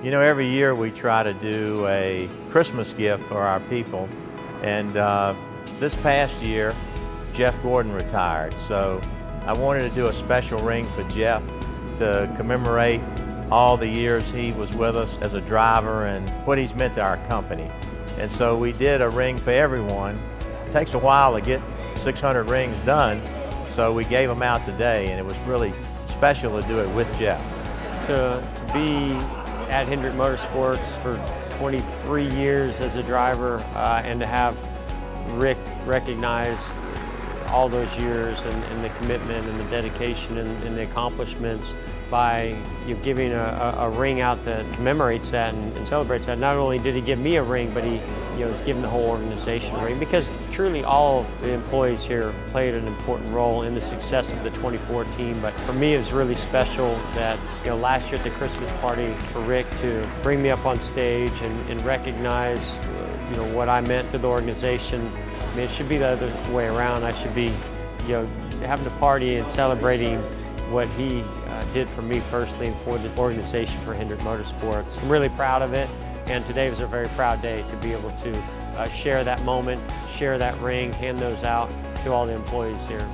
You know, every year we try to do a Christmas gift for our people. And uh, this past year, Jeff Gordon retired. So I wanted to do a special ring for Jeff to commemorate all the years he was with us as a driver and what he's meant to our company. And so we did a ring for everyone. It takes a while to get 600 rings done, so we gave them out today, and it was really special to do it with Jeff. To, to be at Hendrick Motorsports for 23 years as a driver uh, and to have Rick recognize all those years and, and, the commitment and the dedication and, and the accomplishments by you giving a, a, ring out that commemorates that and, and, celebrates that. Not only did he give me a ring, but he you know, the whole organization a ring because truly all of the employees here played an important role in the success of the 2014. But for me, it was really special that you know, last year at the Christmas party for Rick to bring me up on stage and, and recognize you know, what I meant to the organization. I mean, it should be the other way around. I should be you know, having a party and celebrating what he uh, did for me personally and for the organization for Hendrick Motorsports. I'm really proud of it, and today was a very proud day to be able to uh, share that moment, share that ring, hand those out to all the employees here.